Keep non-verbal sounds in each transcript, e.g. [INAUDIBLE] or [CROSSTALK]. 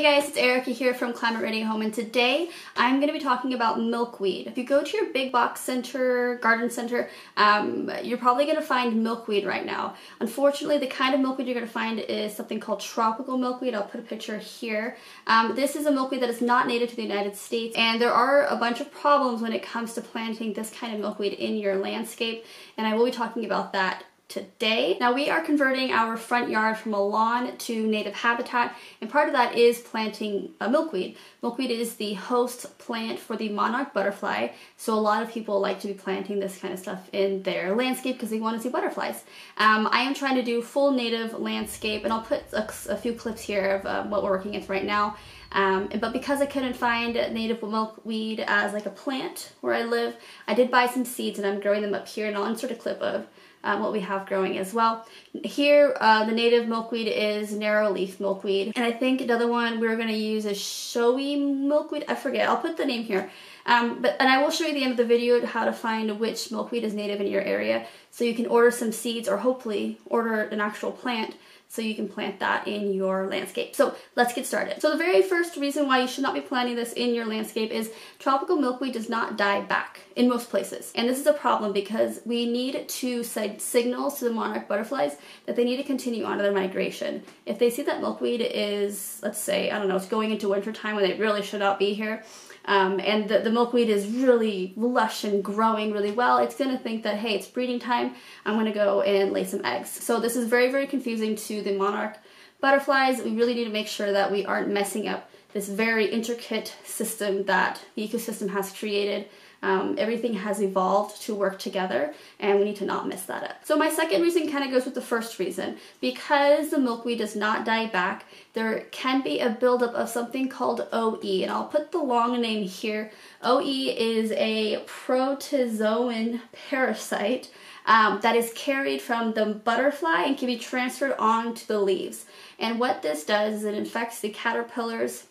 Hey guys, it's Erica here from Climate Ready Home and today I'm going to be talking about milkweed. If you go to your big box center, garden center, um, you're probably going to find milkweed right now. Unfortunately, the kind of milkweed you're going to find is something called tropical milkweed. I'll put a picture here. Um, this is a milkweed that is not native to the United States and there are a bunch of problems when it comes to planting this kind of milkweed in your landscape and I will be talking about that today. Now we are converting our front yard from a lawn to native habitat and part of that is planting a milkweed. Milkweed is the host plant for the monarch butterfly so a lot of people like to be planting this kind of stuff in their landscape because they want to see butterflies. Um, I am trying to do full native landscape and I'll put a, a few clips here of uh, what we're working with right now. Um, but because I couldn't find native milkweed as like a plant where I live, I did buy some seeds and I'm growing them up here and I'll insert a clip of um, what we have growing as well. Here, uh, the native milkweed is narrow leaf milkweed. And I think another one we're going to use is showy milkweed. I forget. I'll put the name here. Um, but And I will show you at the end of the video how to find which milkweed is native in your area. So you can order some seeds or hopefully order an actual plant so you can plant that in your landscape. So let's get started. So the very first reason why you should not be planting this in your landscape is tropical milkweed does not die back in most places. And this is a problem because we need to send signals to the monarch butterflies that they need to continue on their migration. If they see that milkweed is, let's say, I don't know, it's going into winter time when they really should not be here, um, and the, the milkweed is really lush and growing really well, it's going to think that, hey, it's breeding time, I'm going to go and lay some eggs. So this is very, very confusing to the monarch butterflies. We really need to make sure that we aren't messing up this very intricate system that the ecosystem has created um, everything has evolved to work together and we need to not mess that up. So my second reason kind of goes with the first reason. Because the milkweed does not die back, there can be a buildup of something called OE and I'll put the long name here. OE is a protozoan parasite um, that is carried from the butterfly and can be transferred onto the leaves. And what this does is it infects the caterpillars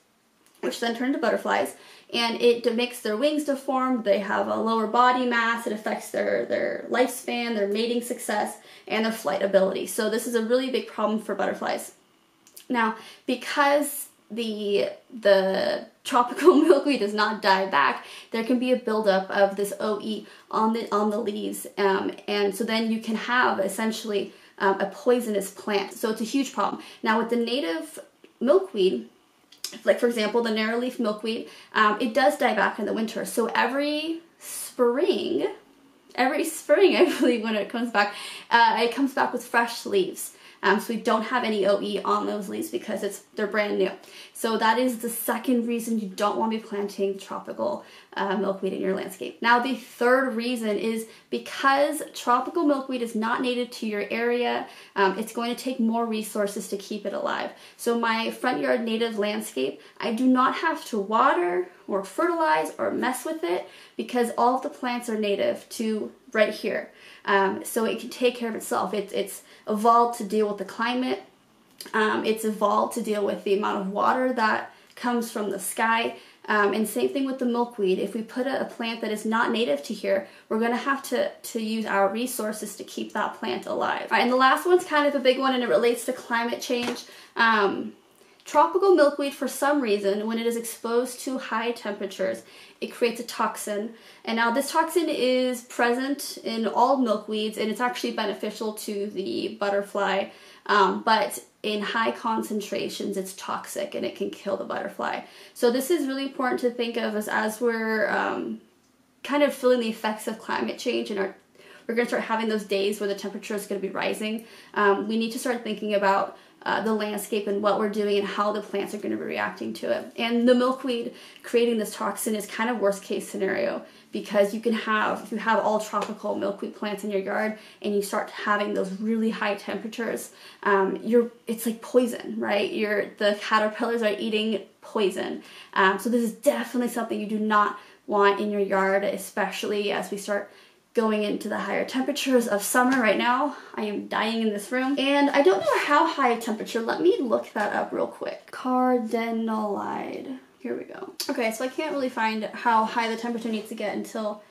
which then turn into butterflies and it makes their wings deformed, they have a lower body mass, it affects their, their lifespan, their mating success, and their flight ability. So this is a really big problem for butterflies. Now, because the the tropical [LAUGHS] milkweed does not die back, there can be a buildup of this OE on the on the leaves, um, and so then you can have essentially um, a poisonous plant. So it's a huge problem. Now with the native milkweed, like for example the narrow leaf milkweed, um, it does die back in the winter. So every spring, every spring [LAUGHS] I believe when it comes back, uh, it comes back with fresh leaves. Um, so we don't have any OE on those leaves because it's they're brand new. So that is the second reason you don't want to be planting tropical uh, milkweed in your landscape. Now the third reason is because tropical milkweed is not native to your area, um, it's going to take more resources to keep it alive. So my front yard native landscape, I do not have to water or fertilize or mess with it because all of the plants are native to right here. Um, so it can take care of itself. It's, it's evolved to deal with the climate. Um, it's evolved to deal with the amount of water that comes from the sky. Um, and same thing with the milkweed. If we put a, a, plant that is not native to here, we're going to have to, to use our resources to keep that plant alive. and the last one's kind of a big one and it relates to climate change. Um, tropical milkweed, for some reason, when it is exposed to high temperatures, it creates a toxin. And now this toxin is present in all milkweeds and it's actually beneficial to the butterfly. Um, but in high concentrations, it's toxic and it can kill the butterfly. So this is really important to think of as, as we're um, kind of feeling the effects of climate change and our we're going to start having those days where the temperature is going to be rising. Um, we need to start thinking about uh, the landscape and what we're doing and how the plants are going to be reacting to it. And the milkweed creating this toxin is kind of worst case scenario because you can have, if you have all tropical milkweed plants in your yard and you start having those really high temperatures, um, you're, it's like poison, right? You're, the caterpillars are eating poison. Um, so this is definitely something you do not want in your yard, especially as we start going into the higher temperatures of summer right now. I am dying in this room. And I don't know how high a temperature. Let me look that up real quick. Cardenolide. Here we go. Okay, so I can't really find how high the temperature needs to get until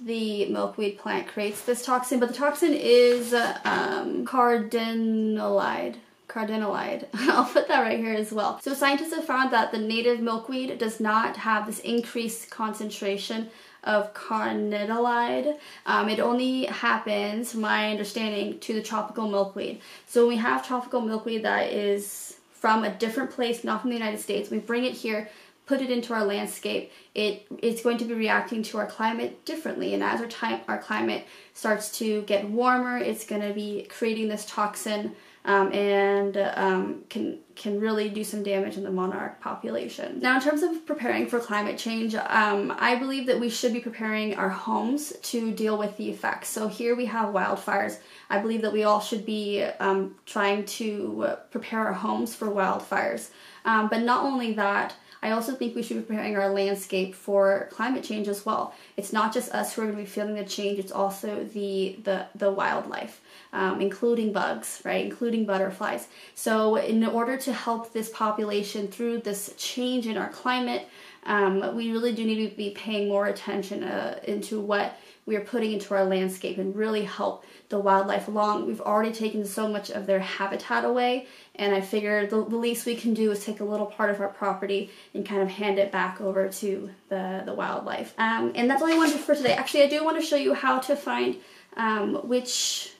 the milkweed plant creates this toxin, but the toxin is um, cardenolide. Cardinalide. [LAUGHS] I'll put that right here as well. So scientists have found that the native milkweed does not have this increased concentration of cardenolide. Um, it only happens, my understanding, to the tropical milkweed. So when we have tropical milkweed that is from a different place, not from the United States. We bring it here, put it into our landscape, it it's going to be reacting to our climate differently. And as our time our climate starts to get warmer, it's going to be creating this toxin um, and um, can can really do some damage in the monarch population. Now, in terms of preparing for climate change, um, I believe that we should be preparing our homes to deal with the effects. So here we have wildfires. I believe that we all should be um, trying to prepare our homes for wildfires. Um, but not only that, I also think we should be preparing our landscape for climate change as well. It's not just us who are going to be feeling the change, it's also the, the, the wildlife. Um, including bugs, right, including butterflies. So in order to help this population through this change in our climate, um, we really do need to be paying more attention uh, into what we are putting into our landscape and really help the wildlife along. We've already taken so much of their habitat away, and I figure the, the least we can do is take a little part of our property and kind of hand it back over to the, the wildlife. Um, and that's all I wanted for today. Actually, I do want to show you how to find um, which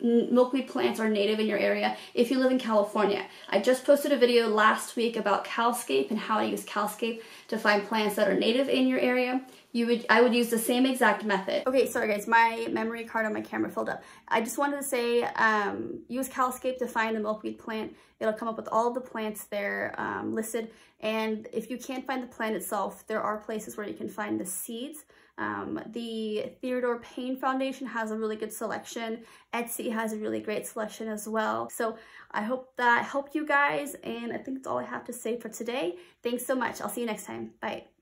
milkweed plants are native in your area if you live in California. I just posted a video last week about Calscape and how to use Calscape to find plants that are native in your area. You would, I would use the same exact method. Okay, sorry guys, my memory card on my camera filled up. I just wanted to say, um, use Calscape to find the milkweed plant. It'll come up with all the plants there um, listed. And if you can't find the plant itself, there are places where you can find the seeds. Um, the Theodore Payne Foundation has a really good selection. Etsy has a really great selection as well. So I hope that helped you guys and I think that's all I have to say for today. Thanks so much. I'll see you next time. Bye.